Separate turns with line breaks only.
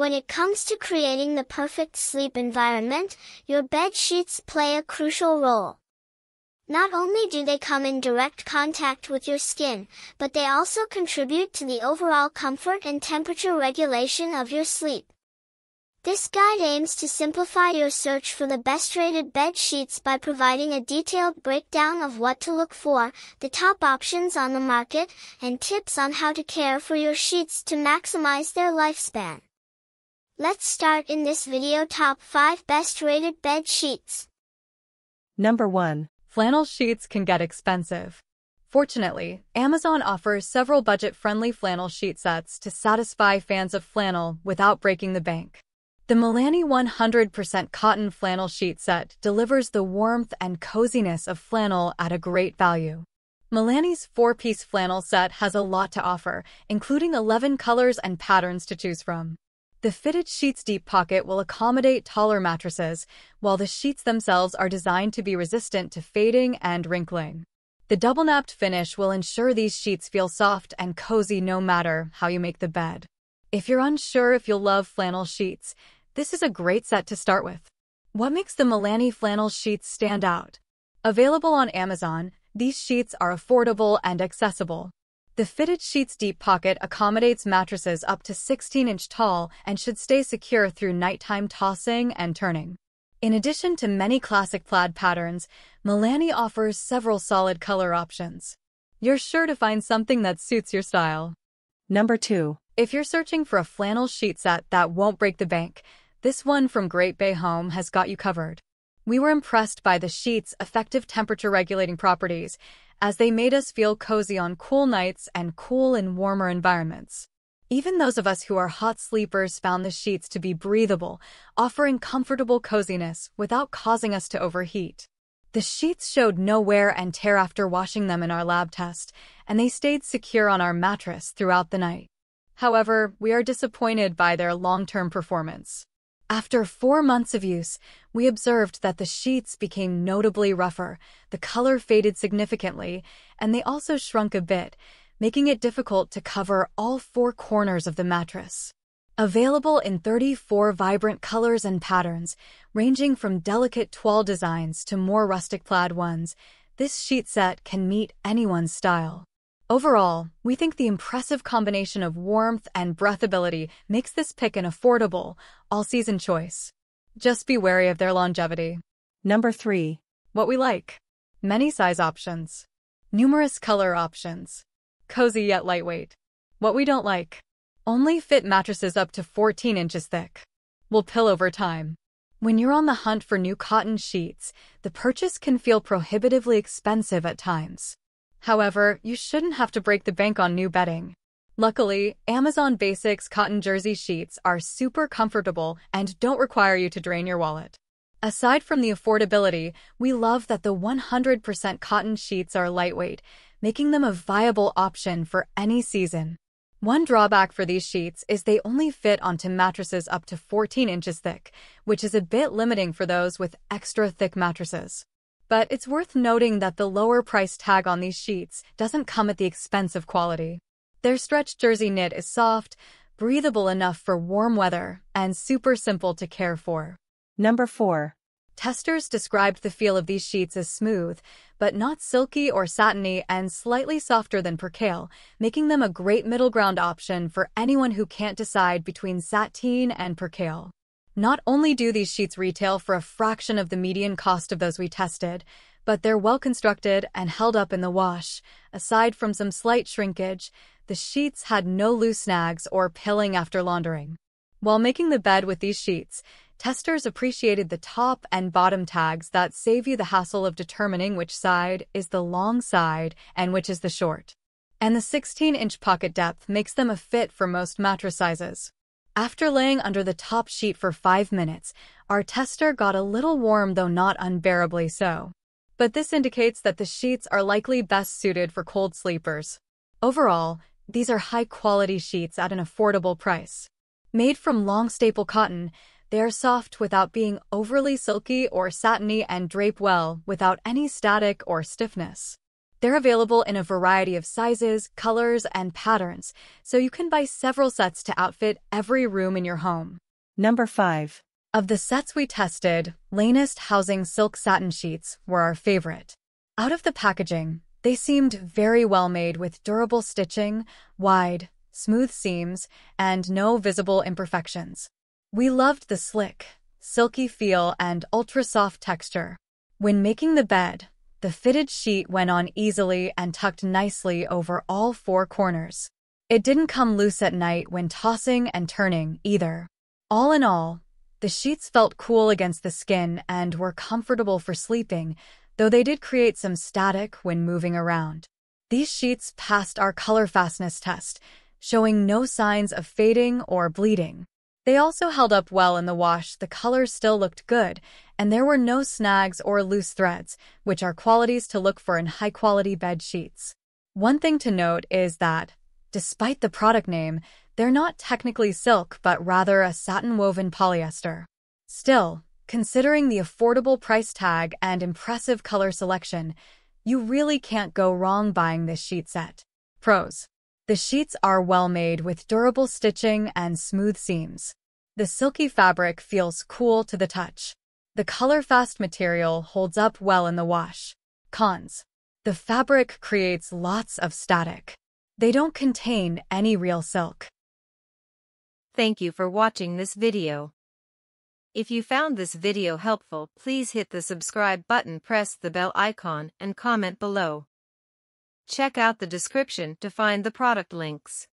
When it comes to creating the perfect sleep environment, your bed sheets play a crucial role. Not only do they come in direct contact with your skin, but they also contribute to the overall comfort and temperature regulation of your sleep. This guide aims to simplify your search for the best rated bed sheets by providing a detailed breakdown of what to look for, the top options on the market, and tips on how to care for your sheets to maximize their lifespan. Let's start in this video top 5 best rated bed sheets.
Number 1
flannel sheets can get expensive. Fortunately, Amazon offers several budget-friendly flannel sheet sets to satisfy fans of flannel without breaking the bank. The Mellanni 100% cotton flannel sheet set delivers the warmth and coziness of flannel at a great value. Mellanni's four-piece flannel set has a lot to offer, including 11 colors and patterns to choose from. The fitted sheet's deep pocket will accommodate taller mattresses, while the sheets themselves are designed to be resistant to fading and wrinkling. The double-napped finish will ensure these sheets feel soft and cozy no matter how you make the bed. If you're unsure if you'll love flannel sheets, this is a great set to start with. What makes the Mellanni flannel sheets stand out? Available on Amazon, these sheets are affordable and accessible. The fitted sheet's deep pocket accommodates mattresses up to 16 inch tall and should stay secure through nighttime tossing and turning. In addition to many classic plaid patterns, Mellanni offers several solid color options. You're sure to find something that suits your style.
Number 2.
If you're searching for a flannel sheet set that won't break the bank, this one from Great Bay Home has got you covered. We were impressed by the sheet's effective temperature regulating properties as they made us feel cozy on cool nights and cool in warmer environments. Even those of us who are hot sleepers found the sheets to be breathable, offering comfortable coziness without causing us to overheat. The sheets showed no wear and tear after washing them in our lab test, and they stayed secure on our mattress throughout the night. However, we are disappointed by their long-term performance. After four months of use, we observed that the sheets became notably rougher, the color faded significantly, and they also shrunk a bit, making it difficult to cover all four corners of the mattress. Available in 34 vibrant colors and patterns, ranging from delicate toile designs to more rustic plaid ones, this sheet set can meet anyone's style. Overall, we think the impressive combination of warmth and breathability makes this pick an affordable, all-season choice. Just be wary of their longevity.
Number 3.
What we like. Many size options. Numerous color options. Cozy yet lightweight. What we don't like. Only fit mattresses up to 14 inches thick. Will pill over time. When you're on the hunt for new cotton sheets, the purchase can feel prohibitively expensive at times. However, you shouldn't have to break the bank on new bedding. Luckily, Amazon Basics cotton jersey sheets are super comfortable and don't require you to drain your wallet. Aside from the affordability, we love that the 100% cotton sheets are lightweight, making them a viable option for any season. One drawback for these sheets is they only fit onto mattresses up to 14 inches thick, which is a bit limiting for those with extra thick mattresses. But it's worth noting that the lower price tag on these sheets doesn't come at the expense of quality. Their stretch jersey knit is soft, breathable enough for warm weather, and super simple to care for.
Number 4.
Testers described the feel of these sheets as smooth, but not silky or satiny and slightly softer than percale, making them a great middle ground option for anyone who can't decide between sateen and percale. Not only do these sheets retail for a fraction of the median cost of those we tested, but they're well constructed and held up in the wash. Aside from some slight shrinkage, the sheets had no loose snags or pilling after laundering. While making the bed with these sheets, testers appreciated the top and bottom tags that save you the hassle of determining which side is the long side and which is the short. And the 16-inch pocket depth makes them a fit for most mattress sizes. After laying under the top sheet for five minutes, our tester got a little warm though not unbearably so. But this indicates that the sheets are likely best suited for cold sleepers. Overall, these are high-quality sheets at an affordable price. Made from long staple cotton, they are soft without being overly silky or satiny and drape well without any static or stiffness. They're available in a variety of sizes, colors, and patterns, so you can buy several sets to outfit every room in your home.
Number 5.
Of the sets we tested, Lanest Housing Silk Satin Sheets were our favorite. Out of the packaging, they seemed very well made with durable stitching, wide, smooth seams, and no visible imperfections. We loved the slick, silky feel and ultra-soft texture. When making the bed, the fitted sheet went on easily and tucked nicely over all four corners. It didn't come loose at night when tossing and turning, either. All in all, the sheets felt cool against the skin and were comfortable for sleeping, though they did create some static when moving around. These sheets passed our color fastness test, showing no signs of fading or bleeding. They also held up well in the wash, the colors still looked good, and there were no snags or loose threads, which are qualities to look for in high-quality bed sheets. One thing to note is that, despite the product name, they're not technically silk but rather a satin-woven polyester. Still, considering the affordable price tag and impressive color selection, you really can't go wrong buying this sheet set. Pros. The sheets are well made with durable stitching and smooth seams. The silky fabric feels cool to the touch. The color-fast material holds up well in the wash. Cons. The fabric creates lots of static. They don't contain any real silk.
Thank you for watching this video. If you found this video helpful, please hit the subscribe button, press the bell icon, and comment below. Check out the description to find the product links.